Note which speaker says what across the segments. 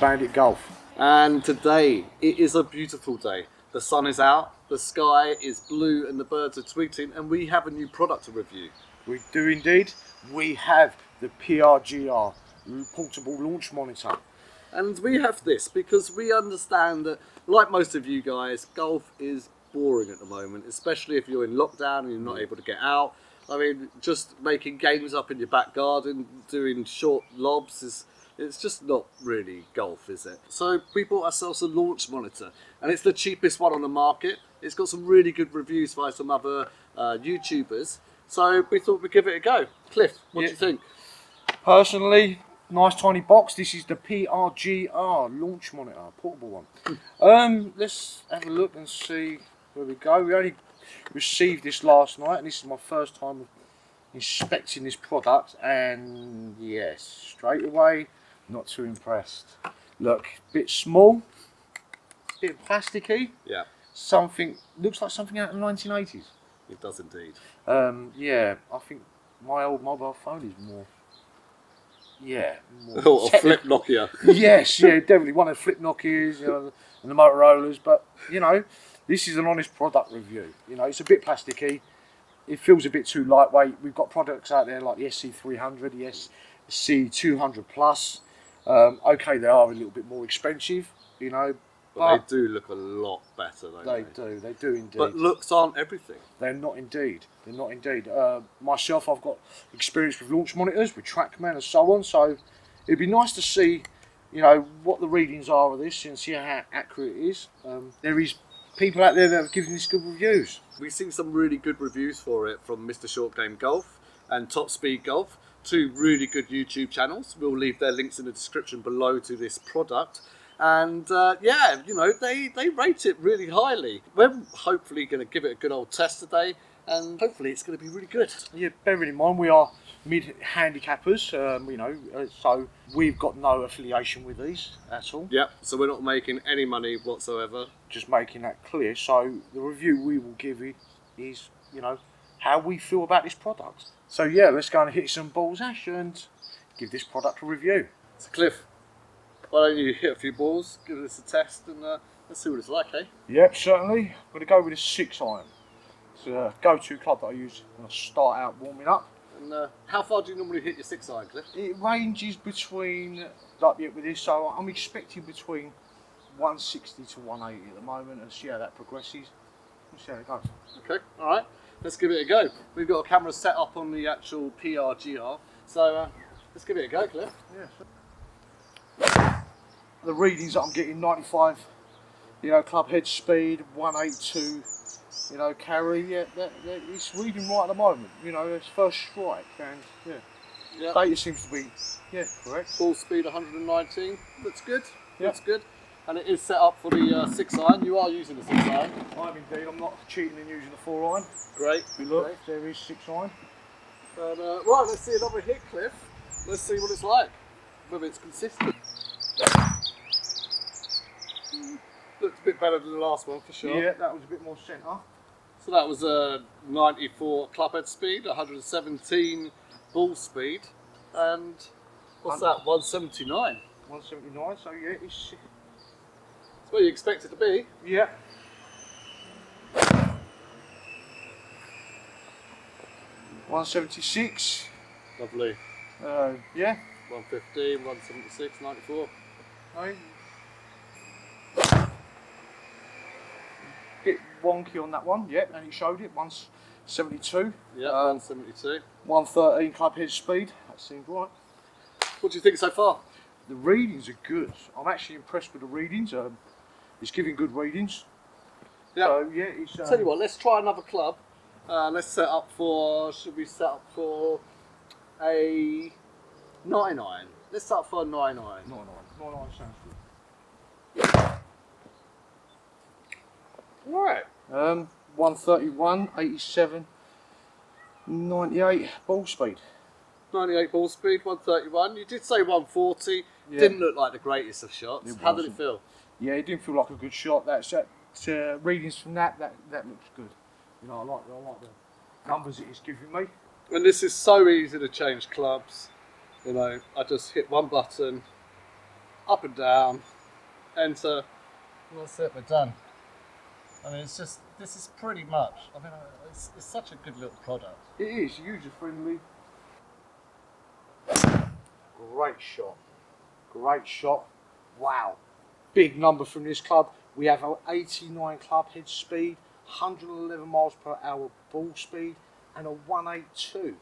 Speaker 1: Bandit Golf.
Speaker 2: And today, it is a beautiful day. The sun is out, the sky is blue, and the birds are tweeting, and we have a new product to review.
Speaker 1: We do indeed. We have the PRGR portable launch monitor.
Speaker 2: And we have this because we understand that, like most of you guys, golf is boring at the moment, especially if you're in lockdown and you're not mm. able to get out. I mean, just making games up in your back garden, doing short lobs is it's just not really golf, is it? So we bought ourselves a launch monitor, and it's the cheapest one on the market. It's got some really good reviews by some other uh, YouTubers. So we thought we'd give it a go. Cliff, what
Speaker 1: Yeah.
Speaker 2: do you think?
Speaker 1: Personally, nice tiny box. This is the PRGR launch monitor, portable one. Um, let's have a look and see where we go. We only received this last night, and this is my first time inspecting this product. And yes, straight away, not too impressed. Look, bit small, bit plasticky.
Speaker 2: Yeah,
Speaker 1: Something looks like something out of the 1980s.
Speaker 2: it does indeed.
Speaker 1: Um, yeah, I think my old mobile phone is more. Yeah, more
Speaker 2: Or flip Nokia.
Speaker 1: yes, yeah, definitely one of the flip Nokias, you know, and the Motorola's. But you know, this is an honest product review. You know, it's a bit plasticky. It feels a bit too lightweight. We've got products out there like the SC300, the SC200 Plus. Um, okay, they are a little bit more expensive. You know,
Speaker 2: But
Speaker 1: but
Speaker 2: they do look a lot better,
Speaker 1: they
Speaker 2: they?
Speaker 1: do. They do indeed.
Speaker 2: But looks aren't everything.
Speaker 1: They're not indeed. They're not indeed. Uh, myself, I've got experience with launch monitors, with TrackMan and so on. So it'd be nice to see, you know, what the readings are of this and see how accurate it is. Um, there is people out there that have given this good reviews.
Speaker 2: We've seen some really good reviews for it from Mr. Short Game Golf and Top Speed Golf, two really good YouTube channels. We'll leave their links in the description below to this product. And uh, yeah, you know, they, they rate it really highly. We're hopefully going to give it a good old test today, and hopefully it's going to be really good.
Speaker 1: Yeah, bearing in mind we are mid handicappers, um, you know, uh, so we've got no affiliation with these at all.
Speaker 2: Yep, so we're not making any money whatsoever.
Speaker 1: Just making that clear. So the review we will give you is, you know, how we feel about this product. So yeah, let's go and hit some balls, Ash, and give this product a review.
Speaker 2: So, Cliff, why don't you hit a few balls, give this a test, and uh, let's see what it's like, eh?
Speaker 1: Yep, certainly. I'm going to go with a six iron. It's a go-to club that I use when I start out warming up.
Speaker 2: And uh, how far do you normally hit your six iron, Cliff?
Speaker 1: It ranges between, like with this, so I'm expecting between 160 to 180 at the moment and see how that progresses. We'll see how it goes.
Speaker 2: Okay, all right. Let's give it a go. We've got a camera set up on the actual PRGR, so uh, let's give it a go, Cliff. Yeah.
Speaker 1: The readings that I'm getting, 95, you know, club head speed, 182, you know, carry, yeah, that, that, it's reading right at the moment. You know, it's first strike and, yeah.
Speaker 2: Yeah.
Speaker 1: Data seems to be, yeah, correct.
Speaker 2: Full speed 119. Looks good. Looks good. And it is set up for the uh, six iron. You are using the six iron.
Speaker 1: I'm indeed, I'm not cheating and using the four iron.
Speaker 2: Great.
Speaker 1: You look, there is six iron.
Speaker 2: And, uh, right, let's see another hit, Cliff. Let's see what it's like. Whether it's consistent. Looks a bit better than the last one for sure.
Speaker 1: Yeah, that was a bit more centre.
Speaker 2: So that was a 94 clubhead speed, 117 ball speed, and what's that? 179.
Speaker 1: 179, so yeah, it's,
Speaker 2: That's where you expect it to be.
Speaker 1: yeah. One seventy six.
Speaker 2: Lovely.
Speaker 1: Uh, yeah.
Speaker 2: 115, 176, 94.
Speaker 1: I bit wonky on that one. Yeah, and it showed it. One seventy two.
Speaker 2: Yeah,
Speaker 1: Um,
Speaker 2: 172.
Speaker 1: One thirteen club head speed. That seemed right.
Speaker 2: What do you think so far?
Speaker 1: The readings are good. I'm actually impressed with the readings. Um, it's giving good readings.
Speaker 2: Yeah.
Speaker 1: So yeah, it's. Um,
Speaker 2: Tell you what, let's try another club. Uh, let's set up for, should we set up for a 99? Let's set up for a 99.
Speaker 1: Nine nine. Nine nine sounds good.
Speaker 2: Alright.
Speaker 1: Um, 131, 87, 98 ball speed.
Speaker 2: 98 ball speed, 131. You did say 140.
Speaker 1: Yeah.
Speaker 2: Didn't look like the greatest of shots. How did it feel?
Speaker 1: Yeah, it didn't feel like a good shot. That's that uh, readings from that. That that looks good. You know, I like I like the numbers it is giving me.
Speaker 2: And this is so easy to change clubs. You know, I just hit one button, up and down, enter. And that's it. We're done. I mean, it's just this is pretty much. I mean, uh, it's, it's such a good little product.
Speaker 1: It is user friendly. Great shot. Great shot. Wow. Big number from this club. We have our 89 club head speed, 111 miles per hour ball speed, and a 182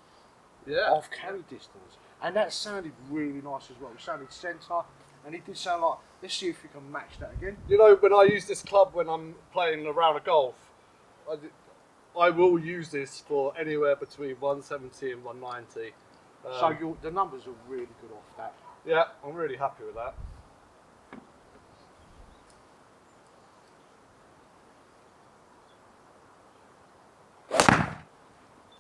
Speaker 2: Yeah.
Speaker 1: off carry distance. And that sounded really nice as well. It sounded centre, and it did sound like, let's see if we can match that again.
Speaker 2: You know, when I use this club when I'm playing a round of golf, I will use this for anywhere between 170 and 190.
Speaker 1: so
Speaker 2: Um,
Speaker 1: your, the numbers are really good off that.
Speaker 2: yeah, I'm really happy with that.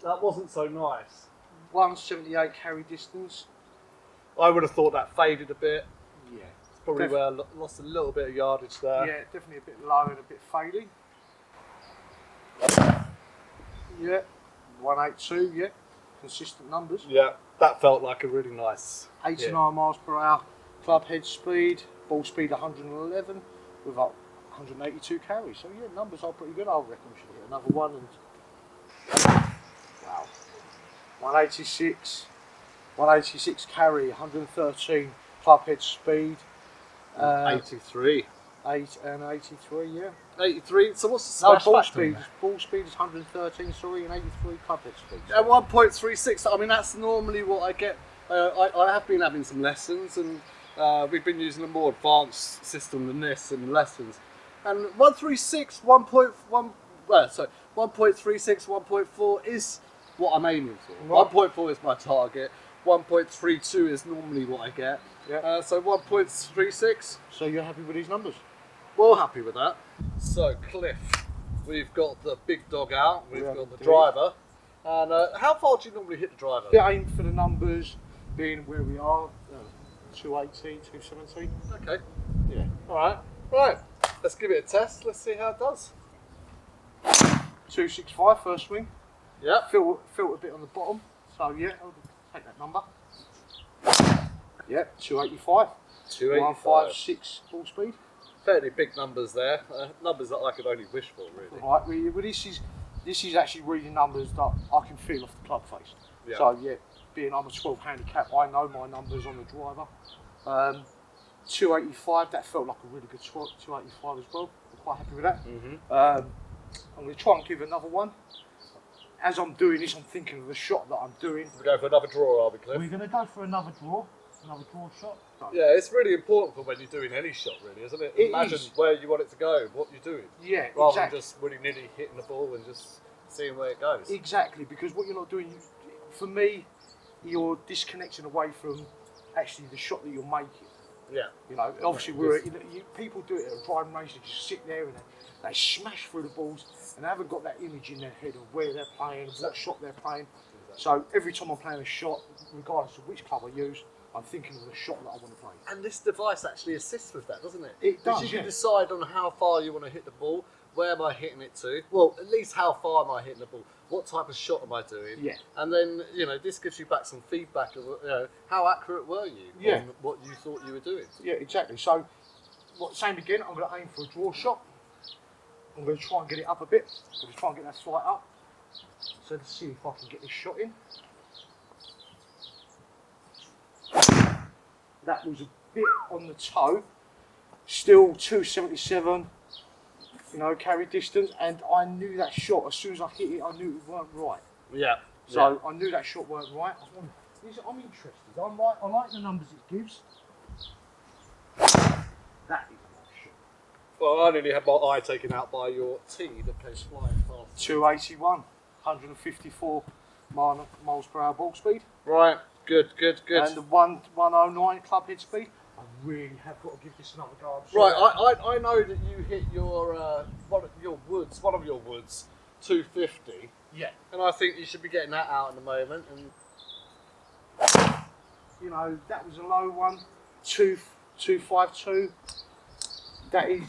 Speaker 2: That wasn't so nice.
Speaker 1: 178 carry distance.
Speaker 2: I would have thought that faded a bit.
Speaker 1: Yeah.
Speaker 2: It's probably
Speaker 1: Def-
Speaker 2: where I lost a little bit of yardage there.
Speaker 1: Yeah, definitely a bit low and a bit fading. Yeah, 182, yeah, consistent numbers.
Speaker 2: Yeah, that felt like a really nice.
Speaker 1: 89 miles per hour, club head speed, ball speed 111 with up 182 carries. So yeah, numbers are pretty good. I reckon we should hit another one. And wow, 186, 186 carry, 113 club head speed, uh,
Speaker 2: 83.
Speaker 1: eight and 83. Yeah.
Speaker 2: 83. So what's the
Speaker 1: No, ball speed. Ball speed is 113, sorry, and 83 club head speed.
Speaker 2: At 1.36, I mean, that's normally what I get. Uh, I, I have been having some lessons and uh, we've been using a more advanced system than this in lessons. And 136, 1.1, well, sorry, 1.36, 1.4 is what I'm aiming for.
Speaker 1: Right.
Speaker 2: 1.4 is my target. 1.32 is normally what I get.
Speaker 1: Yeah.
Speaker 2: Uh, so 1.36,
Speaker 1: So you're happy with these numbers?
Speaker 2: well happy with that. So Cliff, we've got the big dog out. We've
Speaker 1: Yeah,
Speaker 2: got the driver. And uh, how far do you normally hit the driver?
Speaker 1: The aim for the numbers being where we are, uh, 218, 217.
Speaker 2: Okay.
Speaker 1: Yeah.
Speaker 2: All right. Right. Let's give it a test. Let's see how it does.
Speaker 1: 265 first swing.
Speaker 2: Yep.
Speaker 1: Feel, feel a bit on the bottom. So yeah, I'll take that number. Yep, 285. 156 ball speed.
Speaker 2: Fairly big numbers there. Uh, numbers that I could only wish for, really.
Speaker 1: Right, we, well, this is this is actually reading numbers that I can feel off the club face.
Speaker 2: Yeah.
Speaker 1: So yeah, being I'm a 12 handicap, I know my numbers on the driver. Um, 285, that felt like a really good swat. 285 as well. I'm quite happy with that.
Speaker 2: Mm-hmm.
Speaker 1: Um, I'm going to try and give another one. As I'm doing this, I'm thinking of the shot that I'm doing.
Speaker 2: We're going for another draw, are we, Cliff?
Speaker 1: We're going to go for another draw, another draw shot. So,
Speaker 2: Yeah, it's really important for when you're doing any shot, really, isn't it?
Speaker 1: It
Speaker 2: Imagine
Speaker 1: is.
Speaker 2: where you want it to go, what you're doing,
Speaker 1: yeah,
Speaker 2: rather
Speaker 1: exactly.
Speaker 2: than just willy nilly hitting the ball and just seeing where it goes.
Speaker 1: Exactly, because what you're not doing, for me, you're disconnecting away from actually the shot that you're making.
Speaker 2: Yeah.
Speaker 1: You know, obviously we're you know, you, people do it at a driving range. They just sit there and they, they smash through the balls, and they haven't got that image in their head of where they're playing, what shot they're playing. So every time I'm playing a shot, regardless of which club I use, I'm thinking of the shot that I want to play.
Speaker 2: And this device actually assists with that, doesn't it?
Speaker 1: It
Speaker 2: Because
Speaker 1: does,
Speaker 2: you can decide on how far you want to hit the ball, where am I hitting it to? Well, at least how far am I hitting the ball? What type of shot am I doing?
Speaker 1: Yeah.
Speaker 2: And then, you know, this gives you back some feedback of, you know, how accurate were you
Speaker 1: Yeah.
Speaker 2: on what you thought you were doing?
Speaker 1: Yeah, exactly. So, what, same again. I'm going to aim for a draw shot. I'm going to try and get it up a bit. I'm going to try and get that slight up. So let's see if I can get this shot in. That was a bit on the toe. Still 277. You know, carry distance, and I knew that shot as soon as I hit it. I knew it weren't right.
Speaker 2: Yeah.
Speaker 1: So I knew that shot weren't right. I I'm interested. I'm like, I like the numbers it gives. That is shot.
Speaker 2: Well, I nearly had my eye taken out by your tee that goes flying past.
Speaker 1: 281, 154 mile, miles per hour ball speed,
Speaker 2: Right. Good, good, good.
Speaker 1: and the one 109 club head speed. I really have got to give this another go.
Speaker 2: Right, I, I, I know that you hit your uh, one of your woods, one of your woods, 250,
Speaker 1: yeah,
Speaker 2: and I think you should be getting that out in a moment. And
Speaker 1: you know that was a low one, two two five two. That is,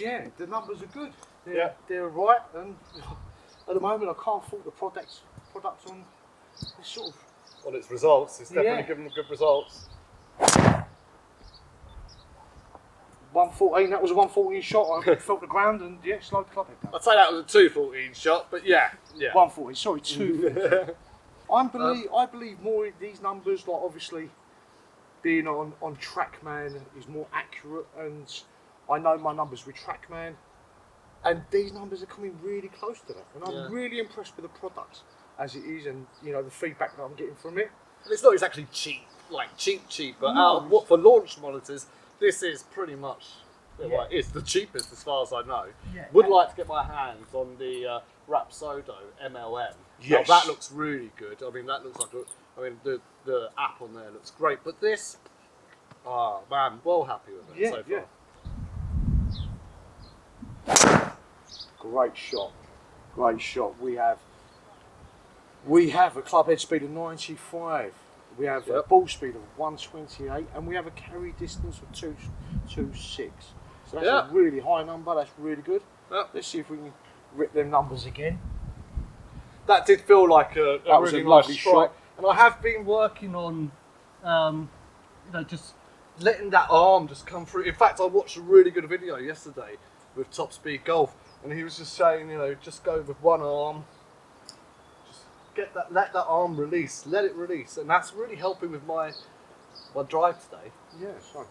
Speaker 1: yeah, the numbers are good. They're,
Speaker 2: Yeah.
Speaker 1: they're right, and at the moment I can't fault the products products on this sort of
Speaker 2: on its results, it's definitely
Speaker 1: Yeah.
Speaker 2: given good results.
Speaker 1: 114, that was a 114 shot. I felt the ground and yeah, slowed club down.
Speaker 2: I'd say that was a 214 shot, but yeah, yeah.
Speaker 1: 114, sorry, two. I believe um, I believe more in these numbers, like obviously being on on TrackMan is more accurate, and I know my numbers with TrackMan, and these numbers are coming really close to that, and I'm
Speaker 2: Yeah.
Speaker 1: really impressed with the product as it is, and you know the feedback that I'm getting from it.
Speaker 2: And it's not exactly cheap, like cheap, cheap, but
Speaker 1: No.
Speaker 2: out what for launch monitors, this is pretty much. Well,
Speaker 1: Yeah.
Speaker 2: it's the cheapest as far as I know.
Speaker 1: Yeah.
Speaker 2: Would like to get my hands on the uh, Rapsodo MLM.
Speaker 1: Yes.
Speaker 2: Now, that looks really good. I mean, that looks like a, I mean, the the app on there looks great, but this, oh man, well happy with it
Speaker 1: Yeah,
Speaker 2: so far.
Speaker 1: yeah. Great shot, great shot. We have we have a club head speed of 95. We have a ball speed of 128, and we have a carry distance of 226. So that's
Speaker 2: Yeah.
Speaker 1: a really high number. That's really good.
Speaker 2: Yep.
Speaker 1: Let's see if we can rip them numbers again.
Speaker 2: That did feel like a, a
Speaker 1: That was
Speaker 2: really
Speaker 1: a lovely
Speaker 2: nice strike.
Speaker 1: shot.
Speaker 2: And I have been working on, um, you know, just letting that arm just come through. In fact, I watched a really good video yesterday with Top Speed Golf, and he was just saying, you know, just go with one arm, get that, let that arm release, let it release, and that's really helping with my my drive today.
Speaker 1: Yeah. So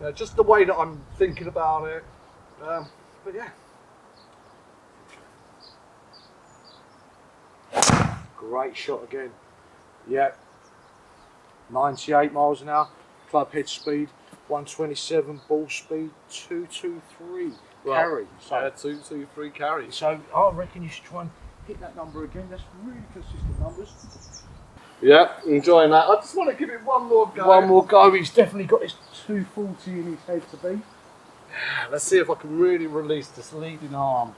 Speaker 2: You know, just the way that I'm thinking about it. Um, but yeah,
Speaker 1: great shot again. Yeah. 98 miles an hour. Club head speed 127. Ball speed 223.
Speaker 2: Well,
Speaker 1: carry. So
Speaker 2: uh, two, two, three carries.
Speaker 1: So I reckon you should try and hit that number again. That's really consistent numbers.
Speaker 2: Yeah, enjoying that. I just want to give it one more go.
Speaker 1: One more go. He's definitely got his 240 in his head to be.
Speaker 2: Let's see if I can really release this leading arm.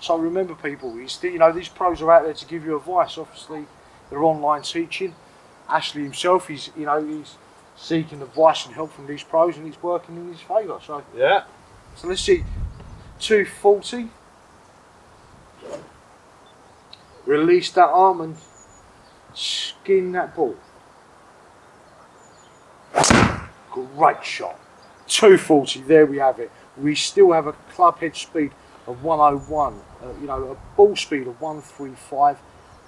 Speaker 1: So remember, people, you know these pros are out there to give you advice. Obviously, they're online teaching. Ashley himself, he's you know he's seeking advice and help from these pros, and he's working in his favour. So,
Speaker 2: Yeah.
Speaker 1: so let's see, 240. Release that arm and skin that ball. Great shot. 240, there we have it. We still have a club head speed of 101, uh, you know, a ball speed of 135,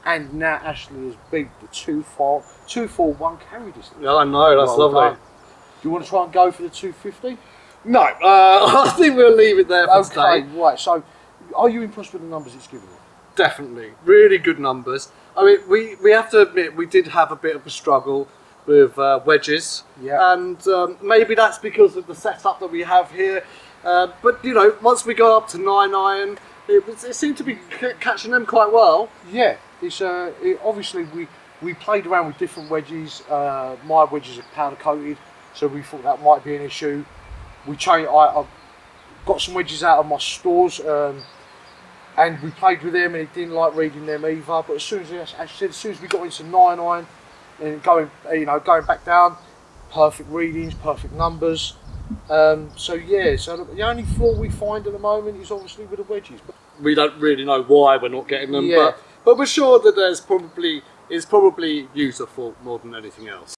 Speaker 1: and now Ashley has beat the 241 241 carry distance.
Speaker 2: Yeah, I know. That's
Speaker 1: Well
Speaker 2: lovely.
Speaker 1: done. Do you want to try and go for the 250?
Speaker 2: No, uh, I think we'll leave it there for
Speaker 1: Okay,
Speaker 2: today.
Speaker 1: right. So, are you impressed with the numbers it's given you?
Speaker 2: Definitely, really good numbers. I mean, we we have to admit we did have a bit of a struggle with uh, wedges,
Speaker 1: Yeah.
Speaker 2: and um, maybe that's because of the setup that we have here. Uh, but you know, once we got up to nine iron, it, was, it seemed to be c- catching them quite well.
Speaker 1: Yeah, it's uh, it, obviously we we played around with different wedges. Uh, my wedges are powder coated, so we thought that might be an issue. We changed. I, I got some wedges out of my stores, um, and we played with them, and he didn't like reading them either. But as soon as as I as soon as we got into nine iron and going, you know, going back down, perfect readings, perfect numbers. Um, so yeah, so the, the only flaw we find at the moment is obviously with the wedges.
Speaker 2: We don't really know why we're not getting them,
Speaker 1: Yeah.
Speaker 2: but but we're sure that there's probably is probably user fault more than anything else.